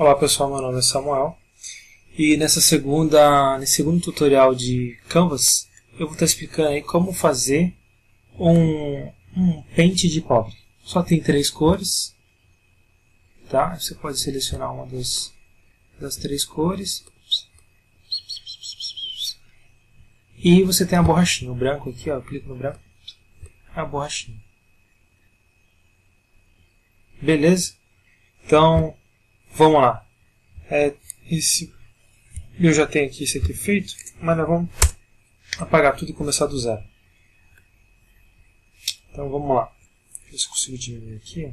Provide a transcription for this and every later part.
Olá pessoal, meu nome é Samuel e nessa segunda, nesse segundo tutorial de Canvas eu vou estar explicando aí como fazer um, um pente de pobre. Só tem três cores, tá? Você pode selecionar uma das, das três cores e você tem a borrachinha, o branco aqui, ó, eu clico no branco, a borrachinha. Beleza? Então, vamos lá. É, esse, eu já tenho aqui esse aqui feito, mas nós vamos apagar tudo e começar do zero. Então vamos lá. Deixa eu ver se consigo diminuir aqui.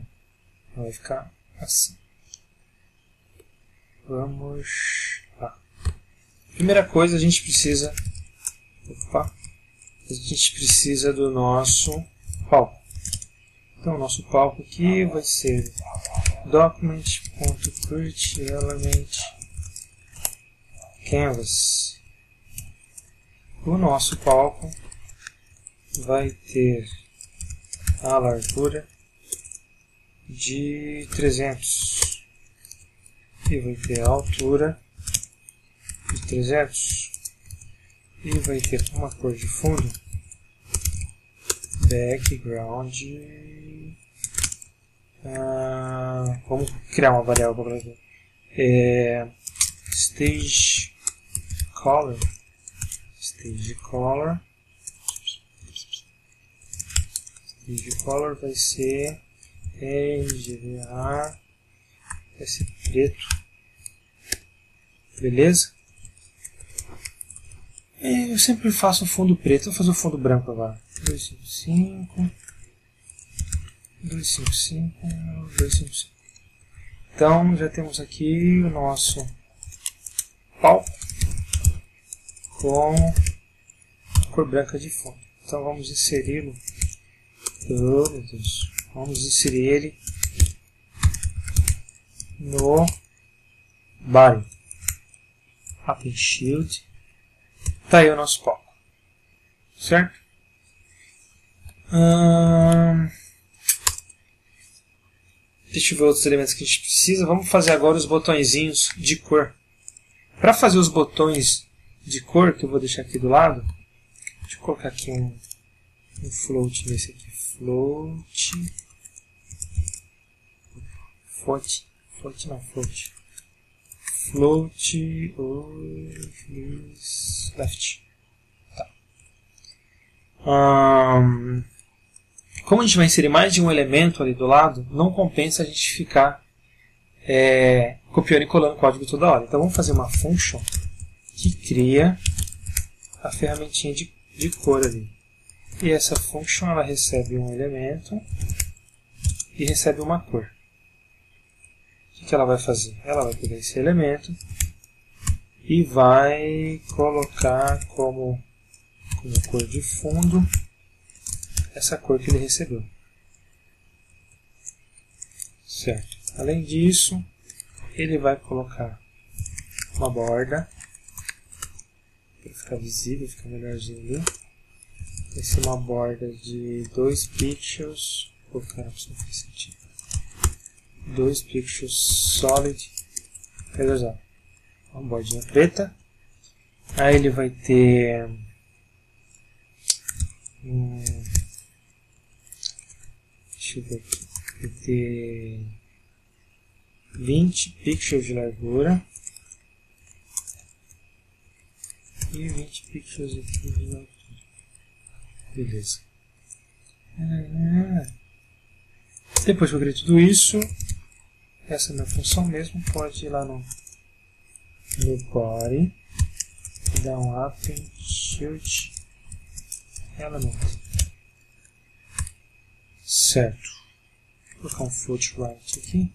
Vai ficar assim. Vamos lá. Primeira coisa, a gente precisa... Opa! A gente precisa do nosso palco. Então, o nosso palco aqui vai ser document.create element canvas. O nosso palco vai ter a largura de 300 e vai ter a altura de 300 e vai ter uma cor de fundo. Background ah, vamos criar uma variável para aqui é, stage color. Stage color. Stage color vai ser RGBA vai ser preto. Beleza? É, eu sempre faço o fundo preto. Vou fazer o fundo branco agora. 255 255 255 então já temos aqui o nosso pau com cor branca de fundo então vamos inseri-lo. Oh, meu Deus. vamos inserir ele no body Up Shield. Tá aí o nosso palco certo? Hum... Deixa eu outros elementos que a gente precisa. Vamos fazer agora os botõezinhos de cor. Para fazer os botões de cor, que eu vou deixar aqui do lado, deixa eu colocar aqui um, um float nesse aqui. Float. Float. Float não, float. Float. Oh, left. Tá. Um, como a gente vai inserir mais de um elemento ali do lado, não compensa a gente ficar é, copiando e colando código toda hora. Então vamos fazer uma function que cria a ferramentinha de, de cor ali. E essa function ela recebe um elemento e recebe uma cor. O que, que ela vai fazer? Ela vai pegar esse elemento e vai colocar como, como cor de fundo essa cor que ele recebeu. Certo. Além disso, ele vai colocar uma borda para ficar visível, ficar melhorzinho ali. Vai ser uma borda de 2 pixels. Isso não faz sentido. 2 pixels solid. Beleza. Uma bordinha preta. Aí ele vai ter um deixa ver aqui, vai ter 20 pixels de largura e 20 pixels aqui de altura. Beleza. Depois que eu criei tudo isso, essa é a minha função mesmo, pode ir lá no, no body dar um append shield element. Certo. Vou colocar um float right aqui.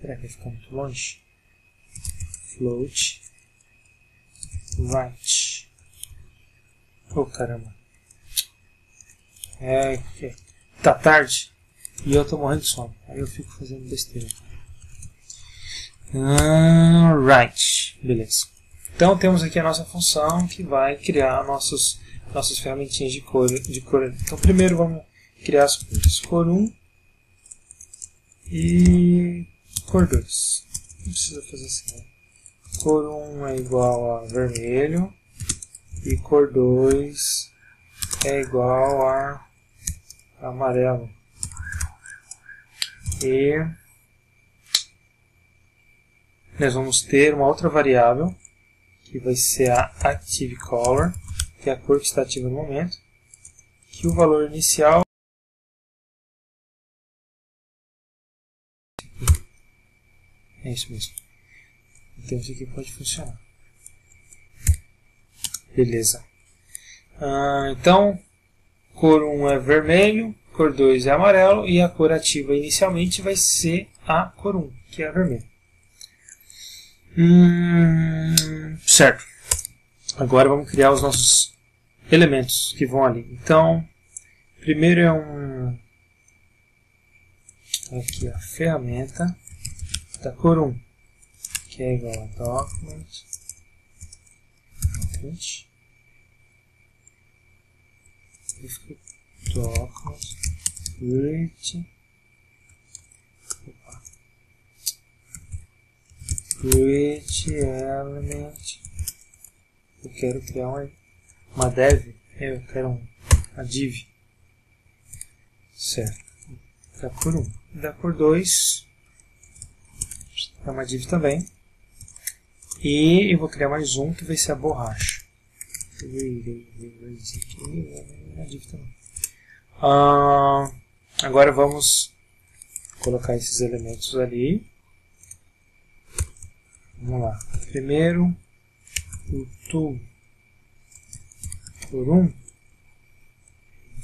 Será que vai ficar muito longe? Float right. Oh caramba. É que tá tarde e eu tô morrendo de sono. Aí eu fico fazendo besteira. Uh, right. Beleza. Então temos aqui a nossa função que vai criar nossos nossas ferramentinhas de cor, de cor. Então primeiro vamos criar as cores. Cor 1 e cor 2. Não precisa fazer assim. Né? Cor 1 é igual a vermelho e cor 2 é igual a amarelo. E nós vamos ter uma outra variável que vai ser a Active Color, que é a cor que está ativa no momento, que o valor inicial é isso mesmo. Então isso aqui pode funcionar. Beleza. Ah, então, cor 1 é vermelho, cor 2 é amarelo e a cor ativa inicialmente vai ser a cor 1, que é vermelho. Hum, certo. Agora vamos criar os nossos elementos que vão ali. Então, primeiro é um aqui a ferramenta da cor 1, que é igual a document, document document element eu quero criar uma, uma dev. Eu quero um, uma div. Certo. Da cor 1 da cor 2 é uma div também. E eu vou criar mais um que vai ser a borracha. Div também. Ah, agora vamos colocar esses elementos ali. Vamos lá. Primeiro, tu por um.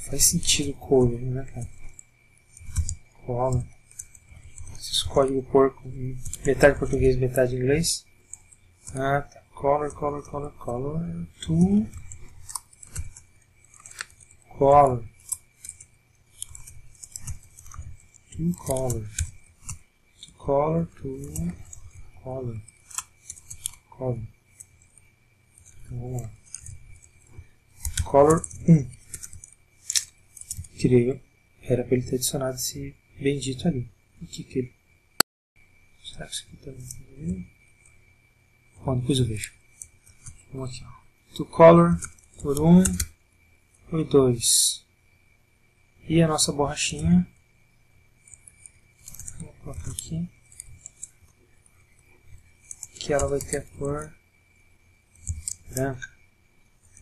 Faz sentido cor, né, cara? Cola. Esses código porco, metade português, metade inglês. Ah, tá. Color, color, color, color. Tu. Color. Tu color. Color, color color. Vamos lá. Color 1. Criei. Era para ele ter adicionado esse bendito ali. O que que ele... Será que isso aqui também... Bom, depois eu vejo. Vamos aqui, ó. To color por 1 por 2. E a nossa borrachinha. Vou colocar aqui que ela vai ter a cor branca.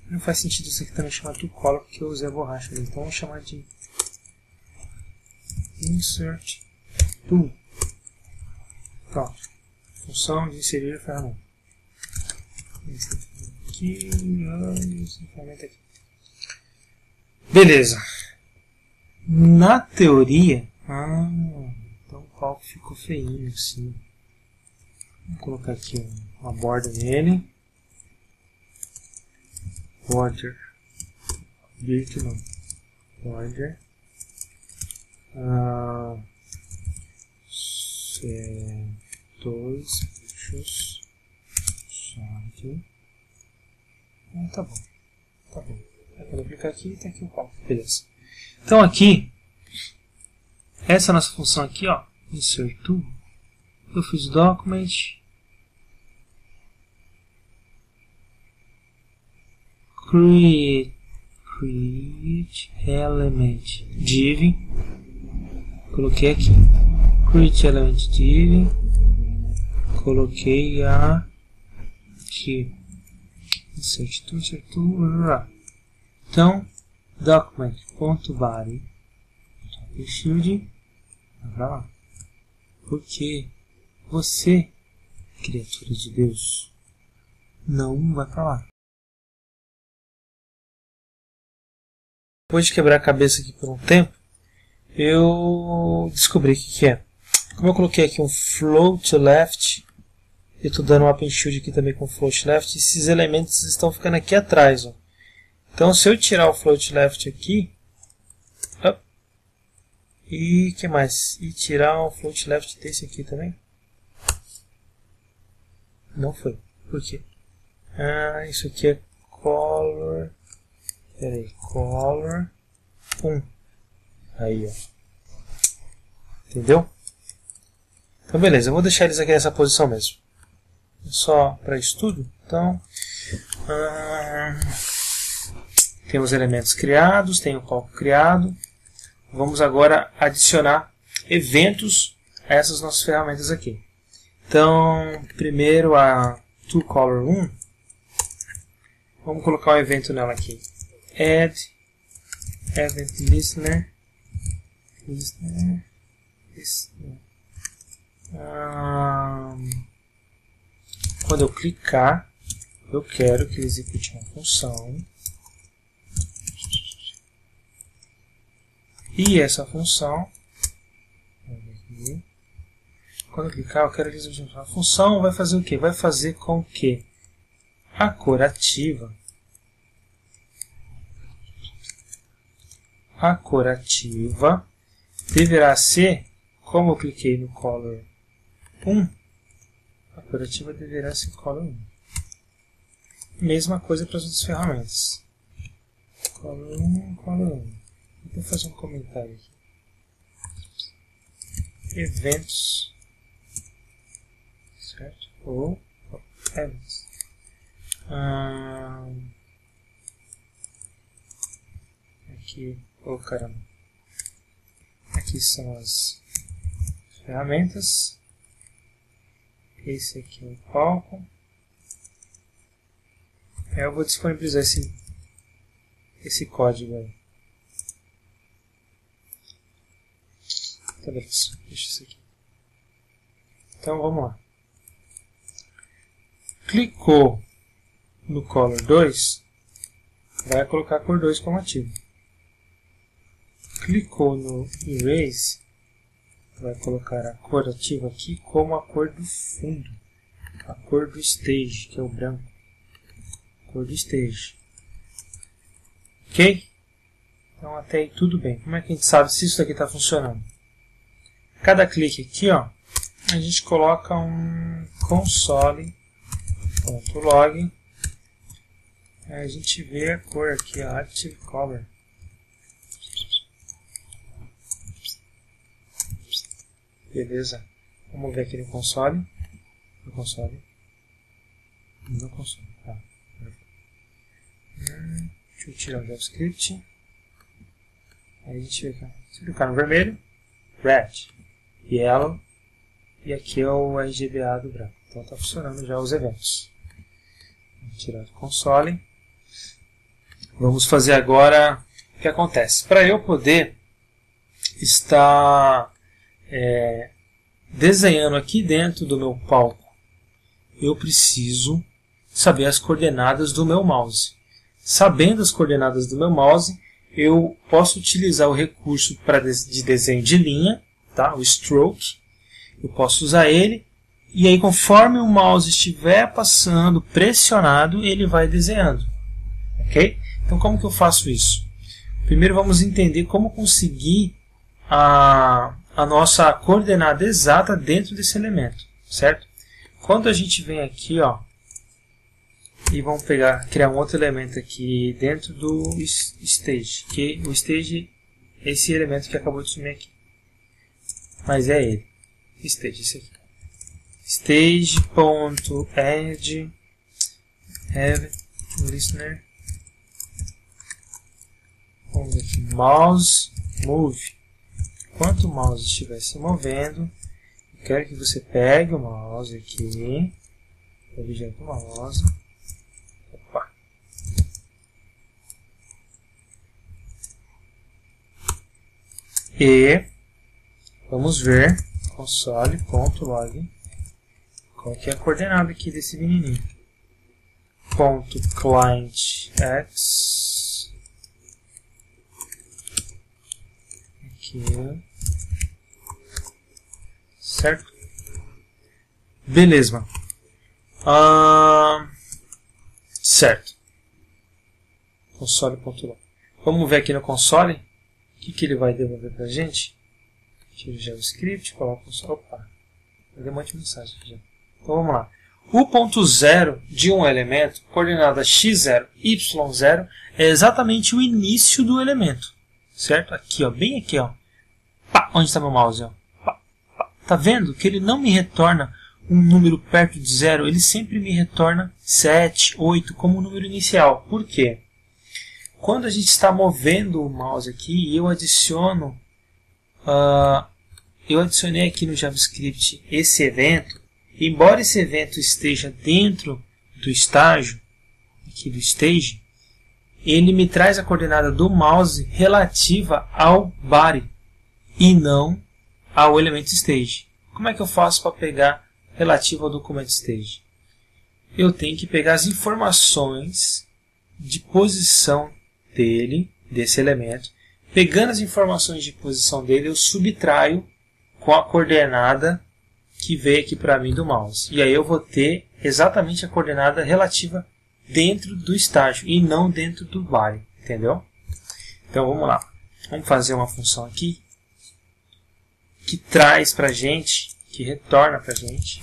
Não faz sentido isso aqui também chamar de color porque eu usei a borracha. Então vamos chamar de insert tool. Pronto. Função de inserir a ferramenta. Aqui, ferramenta aqui. Beleza. Na teoria, ah, então o palco ficou feinho assim. Vou colocar aqui uma borda nele. Border. Bird não. Border. Ah, dois bichos. Side. Ah, tá bom. Tá bom. Quando eu clicar aqui, tem aqui o pau. Beleza. Então aqui, essa é nossa função aqui, ó. Insert tool. Eu fiz document create create element div coloquei aqui. Create element div coloquei a aqui. Insert to então document.body shield. Vai pra lá. Porque você criatura de Deus não vai pra lá Depois de quebrar a cabeça aqui por um tempo, eu descobri o que, que é. Como eu coloquei aqui um float left, eu estou dando um up and aqui também com float left, esses elementos estão ficando aqui atrás. Ó. Então se eu tirar o float left aqui, op, e que mais? E tirar o float left desse aqui também? Não foi. Por quê? Ah, isso aqui é color Peraí, color 1. Aí, ó. Entendeu? Então beleza, eu vou deixar eles aqui nessa posição mesmo. Só para estudo. Então, hum, temos elementos criados, tem o palco criado. Vamos agora adicionar eventos a essas nossas ferramentas aqui. Então, primeiro a toColor1. Vamos colocar um evento nela aqui. Add Event Listener. Listener. listener. Um, quando eu clicar, eu quero que ele execute uma função. E essa função, quando eu clicar, eu quero execute uma função. Vai fazer o que? Vai fazer com que a cor ativa a cor ativa deverá ser, como eu cliquei no color 1, a cor ativa deverá ser color 1. Mesma coisa para as outras ferramentas. Color 1, color 1. Vou fazer um comentário aqui. Eventos. Certo? Ou eventos. aqui Oh, caramba. Aqui são as ferramentas. Esse aqui é o palco. É, eu vou disponibilizar esse, esse código aí. Tá beleza, deixa isso aqui. Então vamos lá. Clicou no Color 2, vai colocar a cor 2 como ativo clicou no Erase, vai colocar a cor ativa aqui como a cor do fundo, a cor do stage, que é o branco, cor do stage. Ok? Então até aí tudo bem. Como é que a gente sabe se isso aqui está funcionando? Cada clique aqui, ó, a gente coloca um console.log. A gente vê a cor aqui, a Active Color. Beleza. Vamos ver aqui no console. No console. No console. Tá. Deixa eu tirar o JavaScript. Aí a gente vê aqui. Se clicar no vermelho, red, yellow, e aqui é o RGBA do branco. Então está funcionando já os eventos. Vamos tirar do console. Vamos fazer agora o que acontece. Para eu poder estar é, desenhando aqui dentro do meu palco, eu preciso saber as coordenadas do meu mouse. Sabendo as coordenadas do meu mouse, eu posso utilizar o recurso para de desenho de linha, tá? o stroke. Eu posso usar ele e aí conforme o mouse estiver passando pressionado, ele vai desenhando. Ok? Então como que eu faço isso? Primeiro vamos entender como conseguir a, a nossa coordenada exata dentro desse elemento, certo? Quando a gente vem aqui, ó, e vamos pegar, criar um outro elemento aqui dentro do stage, que o stage é esse elemento que acabou de sumir aqui. Mas é ele. Stage, esse aqui. Stage.add have listener vamos aqui, mouse move enquanto o mouse estiver se movendo, eu quero que você pegue o mouse aqui, objeto mouse, opa, e vamos ver console.log qual que é a coordenada aqui desse menininho. Ponto client x aqui certo? Beleza. Ah, certo. Console.log. Vamos ver aqui no console o que, que ele vai devolver para a gente. Tira o JavaScript, coloca o console. Opa, deu um de mensagem. Então vamos lá. O ponto zero de um elemento, coordenada x0, y0, é exatamente o início do elemento. Certo? Aqui, ó, bem aqui. Ó. Pá, onde está meu mouse? Ó? Tá vendo que ele não me retorna um número perto de zero, ele sempre me retorna 7, 8 como número inicial. Por quê? Quando a gente está movendo o mouse aqui eu adiciono, uh, eu adicionei aqui no JavaScript esse evento, embora esse evento esteja dentro do estágio, aqui do stage, ele me traz a coordenada do mouse relativa ao body e não ao elemento stage. Como é que eu faço para pegar relativo ao documento stage? Eu tenho que pegar as informações de posição dele, desse elemento. Pegando as informações de posição dele, eu subtraio com a coordenada que veio aqui para mim do mouse. E aí eu vou ter exatamente a coordenada relativa dentro do estágio e não dentro do body, entendeu? Então vamos lá. Vamos fazer uma função aqui que traz para gente, que retorna para gente,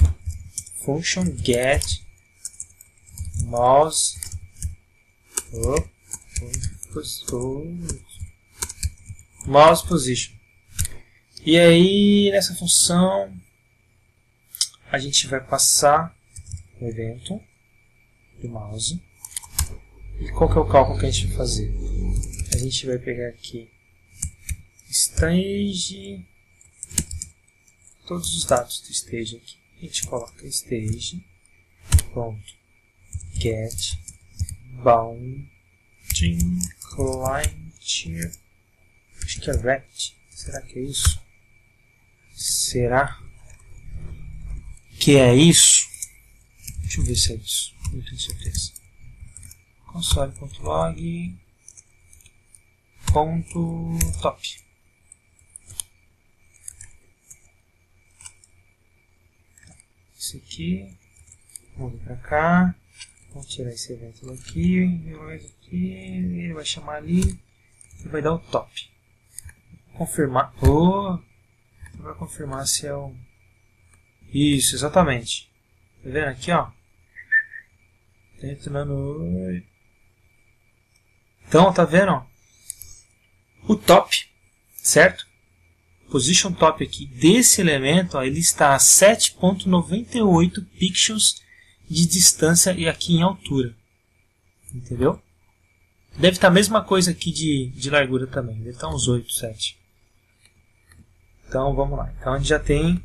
function get mouse mouse position. E aí nessa função a gente vai passar o evento do mouse. E qual que é o cálculo que a gente vai fazer? A gente vai pegar aqui stage, todos os dados do stage aqui. A gente coloca stage, ponto, get, bounding, client, acho que é rect, será que é isso? Será que é isso? Deixa eu ver se é isso. Não tenho certeza. console.log ponto top. Isso aqui. Vamos para cá. Vamos tirar esse evento daqui. aqui. Ele vai chamar ali. E vai dar o top. Confirmar. Oh! Vai confirmar se é o. Isso, exatamente. Tá vendo aqui, ó? Tá entrando. Então, tá vendo? O top, certo? Position top aqui desse elemento, ó, ele está a 7.98 pixels de distância e aqui em altura. Entendeu? Deve estar a mesma coisa aqui de, de largura também. Deve estar uns 8, 7. Então vamos lá. Então a gente já tem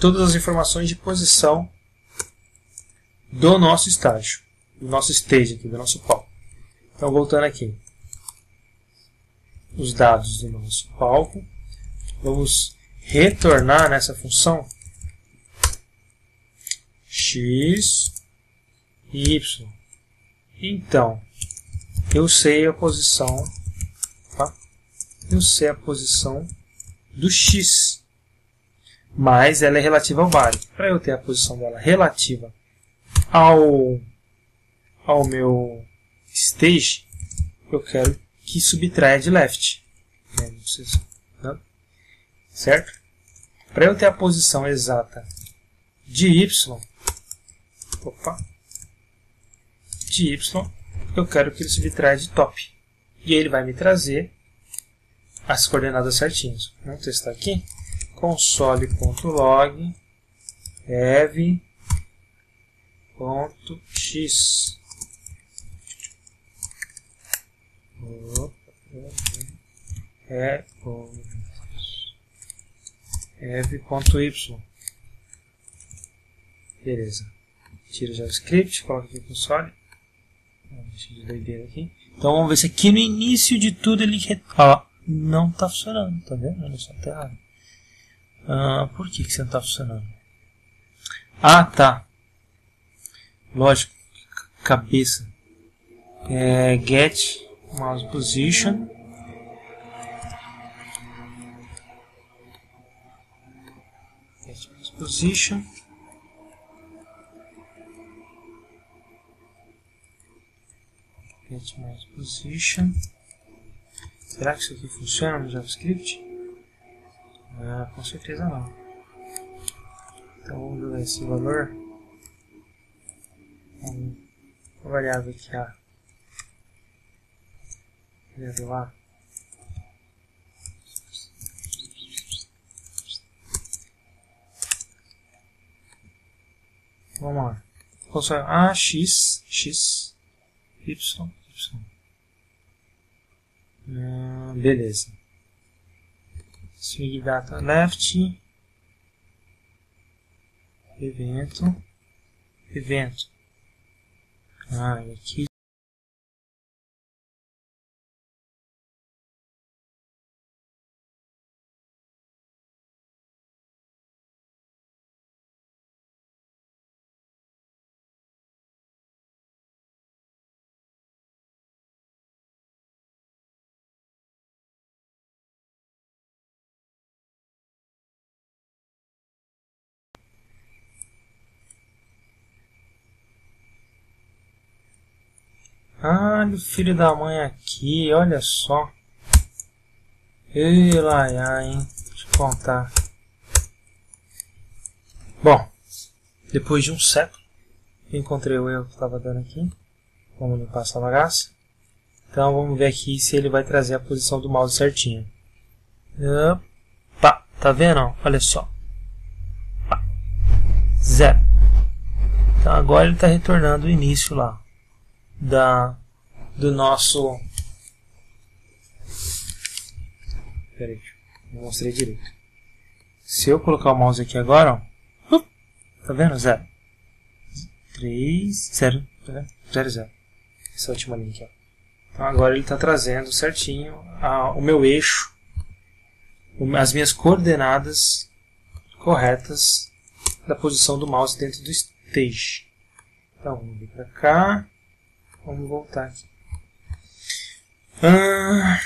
todas as informações de posição do nosso estágio do nosso stage aqui, do nosso palco. Então, voltando aqui. Os dados do nosso palco. Vamos retornar nessa função x y. Então, eu sei a posição, tá? eu sei a posição do x, mas ela é relativa ao body. Para eu ter a posição dela relativa ao ao meu stage, eu quero que subtraia de left. Certo? Para eu ter a posição exata de y, opa, de y, eu quero que ele subtraia de top. E ele vai me trazer as coordenadas certinhas. Vamos testar aqui. console.log ev.x é ev.y beleza. Tira o javascript coloca aqui o console então vamos ver se aqui no início de tudo ele ó, não está funcionando tá vendo? olha só tá ah, por que, que você não está funcionando? Ah tá. Lógico cabeça. É, get mouse position. Position. Get mouse position. Será que isso aqui funciona no JavaScript? Ah, com certeza não. Então vamos jogar esse valor. Uma variável aqui a lá. Vamos lá. A, X, X, Y, Y. Ah, beleza. Swing data left. Evento. Evento. Ah, aqui Ah, o filho da mãe aqui, olha só. Ei, lá, hein? Deixa eu contar. Bom, depois de um século, encontrei o erro que estava dando aqui. Vamos limpar essa bagaça. Então vamos ver aqui se ele vai trazer a posição do mouse certinho. Opa, tá vendo? Olha só. Zero. Então agora ele está retornando o início lá da do nosso Peraí, não mostrei direito. Se eu colocar o mouse aqui agora, ó, tá vendo? Zero. 3, 0, 0, 0. Essa última linha aqui, ó. Então agora ele está trazendo certinho a, o meu eixo, as minhas coordenadas corretas da posição do mouse dentro do stage. Então, vamos vir para cá. Vamos voltar aqui. Ah,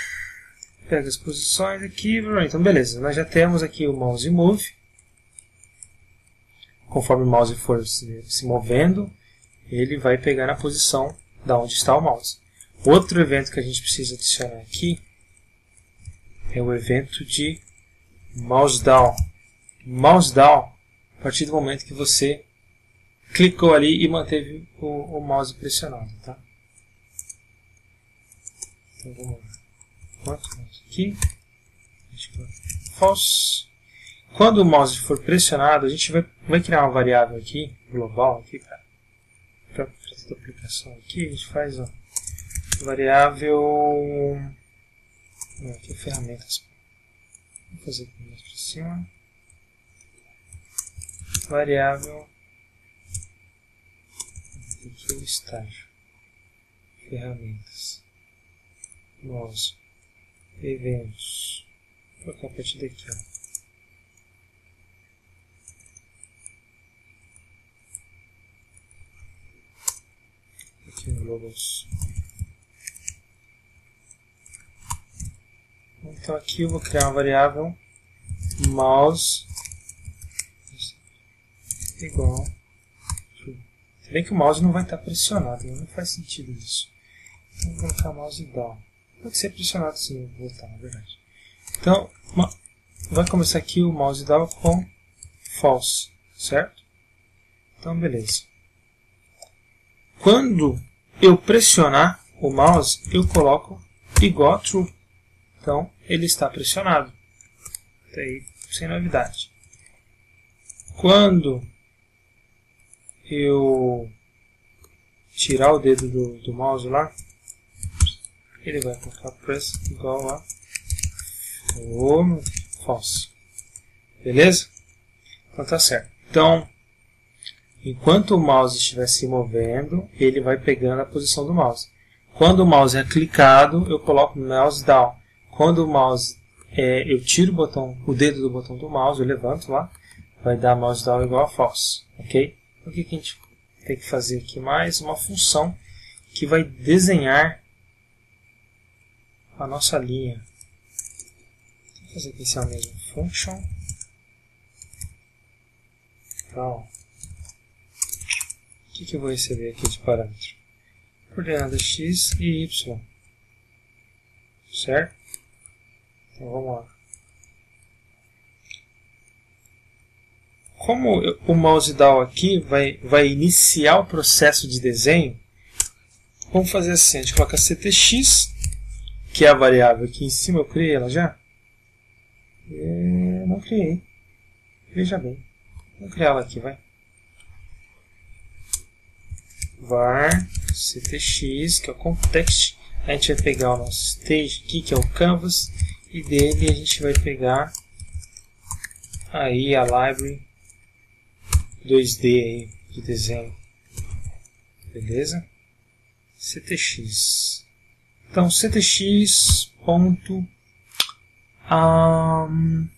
pega as posições aqui. Então, beleza. Nós já temos aqui o mouse move. Conforme o mouse for se, movendo, ele vai pegar na posição da onde está o mouse. Outro evento que a gente precisa adicionar aqui é o evento de mouse down. Mouse down, a partir do momento que você clicou ali e manteve o, o mouse pressionado. Tá? Lá. Quanto aqui? False. Quando o mouse for pressionado, a gente vai, vai criar uma variável aqui, global, aqui, para fazer a aplicação aqui, a gente faz ó, variável. Não, aqui é ferramentas. Vou fazer aqui mais para cima. Variável. Aqui é estágio. Ferramentas nós eventos. Vou colocar a partir daqui, ó. Aqui no logos. Então aqui eu vou criar uma variável mouse igual. Se bem que o mouse não vai estar pressionado, não faz sentido isso. Então vou colocar mouse igual. Pode ser pressionado sim, voltar, na verdade. Então, vai começar aqui o mouse down com false, certo? Então, beleza. Quando eu pressionar o mouse, eu coloco igual a true. Então, ele está pressionado. Até aí, sem novidade. Quando eu tirar o dedo do, do mouse lá, ele vai colocar press igual a false. Beleza? Então tá certo. Então, enquanto o mouse estiver se movendo, ele vai pegando a posição do mouse. Quando o mouse é clicado, eu coloco mouse down. Quando o mouse é, eu tiro o botão, o dedo do botão do mouse, eu levanto lá, vai dar mouse down igual a false, ok? Então, o que a gente tem que fazer aqui mais? Uma função que vai desenhar a nossa linha. Vou fazer aqui o mesmo function. Então, o que, que eu vou receber aqui de parâmetro? Coordenada x e y. Certo? Então vamos lá. Como o mouse down aqui vai, vai iniciar o processo de desenho, vamos fazer assim, a gente coloca ctx que é a variável aqui em cima, eu criei ela já? É, não criei. Veja bem. Vou criar ela aqui, vai. var ctx, que é o context. A gente vai pegar o nosso stage aqui, que é o canvas, e dele a gente vai pegar aí a library 2D aí de desenho. Beleza? ctx. Então, ctx ponto um,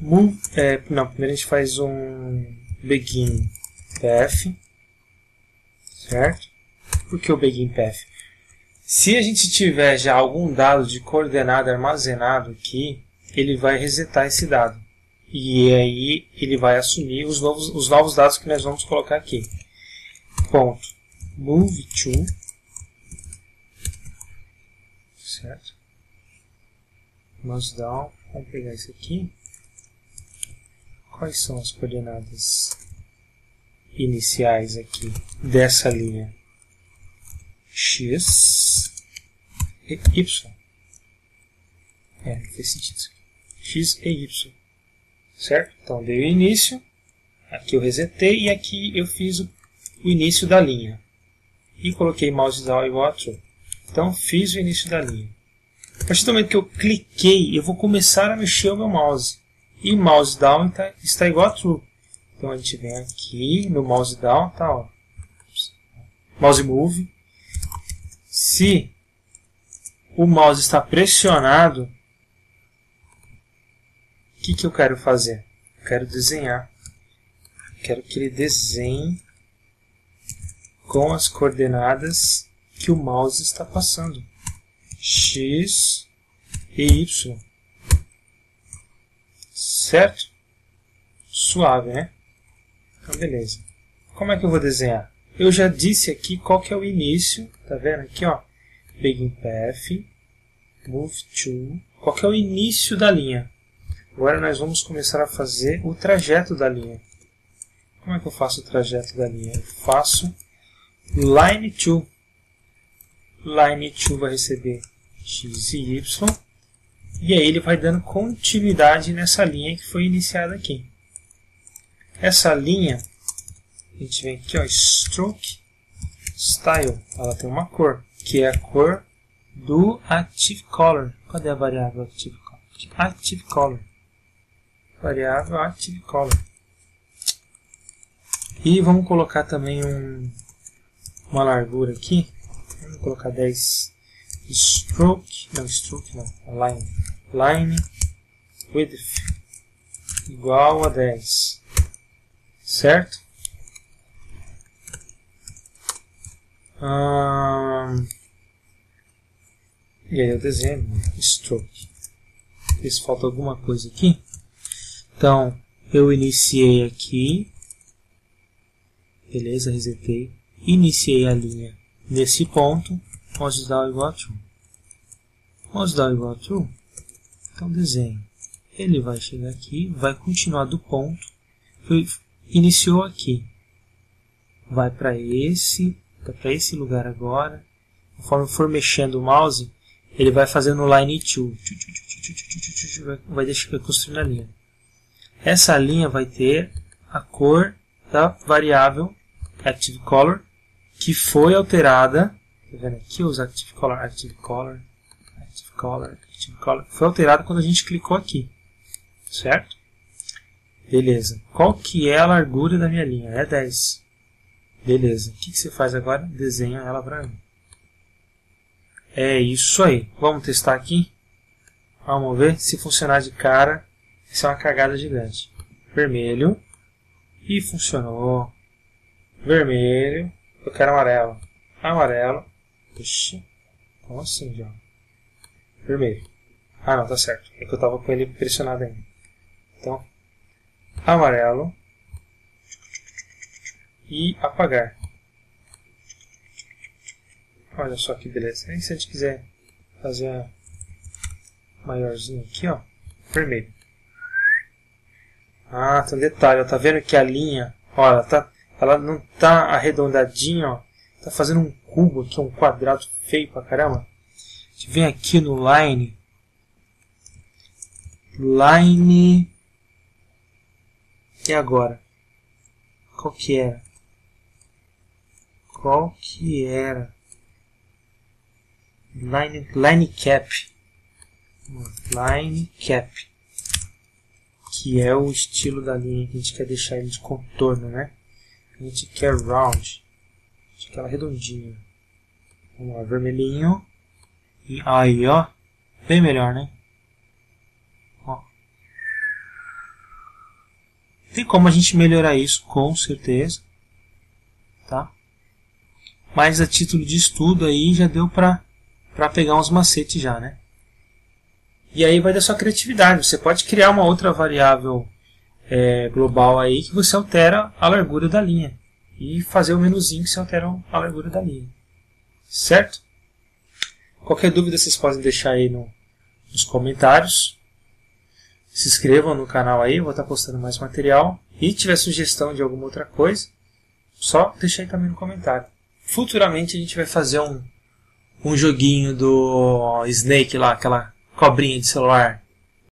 move, é, não, primeiro a gente faz um begin path, certo? Por que o begin path? Se a gente tiver já algum dado de coordenada armazenado aqui, ele vai resetar esse dado. E aí ele vai assumir os novos, os novos dados que nós vamos colocar aqui. Ponto. Move to. Certo? Mouse down. Vamos pegar isso aqui. Quais são as coordenadas iniciais aqui dessa linha? X e Y. É, não sentido X e Y. Certo? Então, dei o início. Aqui eu resetei e aqui eu fiz o, o início da linha. E coloquei mouse down a true. Então, fiz o início da linha. A partir do momento que eu cliquei, eu vou começar a mexer o meu mouse. E mouse down tá, está igual a true. Então a gente vem aqui no mouse down, tá, ó. Mouse move. Se o mouse está pressionado, o que, que eu quero fazer? Eu quero desenhar. Eu quero que ele desenhe com as coordenadas que o mouse está passando. X e Y. Certo? Suave, né? Então, beleza. Como é que eu vou desenhar? Eu já disse aqui qual que é o início, tá vendo? Aqui, ó. Begin Path, Move to. Qual que é o início da linha? Agora nós vamos começar a fazer o trajeto da linha. Como é que eu faço o trajeto da linha? Eu faço line to. Line to vai receber x e y. E aí ele vai dando continuidade nessa linha que foi iniciada aqui. Essa linha, a gente vem aqui, ó, stroke style, ela tem uma cor, que é a cor do active color. Cadê a variável active color? Active color. Variável active color. E vamos colocar também um, uma largura aqui. Vamos colocar 10 stroke, não, stroke não, line, line width igual a 10, certo? e aí eu desenho stroke. Ver se falta alguma coisa aqui. Então, eu iniciei aqui, beleza, resetei, iniciei a linha nesse ponto, mouse down igual a true. Down igual a true. Então desenho. Ele vai chegar aqui, vai continuar do ponto. Iniciou aqui. Vai para esse, para esse lugar agora. Conforme for mexendo o mouse, ele vai fazendo line 2. Vai deixar construir a linha. Essa linha vai ter a cor da variável active color que foi alterada Vendo aqui os Active Color, Active Color, Active Color, Active Color. Foi alterado quando a gente clicou aqui. Certo? Beleza. Qual que é a largura da minha linha? É 10. Beleza. O que, que você faz agora? Desenha ela para mim. É isso aí. Vamos testar aqui? Vamos ver se funcionar de cara. Isso é uma cagada gigante. Vermelho. E funcionou. Vermelho. Eu quero amarelo. Amarelo. Ixi, como assim, João? Vermelho. Ah, não, tá certo. É que eu tava com ele pressionado ainda. Então, amarelo. E apagar. Olha só que beleza. E se a gente quiser fazer maiorzinho aqui, ó. Vermelho. Ah, tem um detalhe. Ó, tá vendo que a linha, olha, tá, ela não tá arredondadinha, ó. Tá fazendo um cubo aqui, um quadrado feio pra caramba. A gente vem aqui no line. Line. E agora? Qual que é? qual que era. Line, line cap. Line cap. Que é o estilo da linha que a gente quer deixar ele de contorno, né? A gente quer round. A gente quer ela redondinha. Vamos lá, vermelhinho. E aí, ó. Bem melhor, né? Ó. Tem como a gente melhorar isso, com certeza. Tá? Mas a título de estudo aí já deu pra, pra pegar uns macetes já, né? E aí vai da sua criatividade. Você pode criar uma outra variável é, global aí que você altera a largura da linha. E fazer o menuzinho que você altera a largura da linha. Certo? Qualquer dúvida vocês podem deixar aí no, nos comentários. Se inscrevam no canal aí, vou estar postando mais material. E tiver sugestão de alguma outra coisa, só deixa aí também no comentário. Futuramente a gente vai fazer um, um joguinho do Snake lá, aquela cobrinha de celular.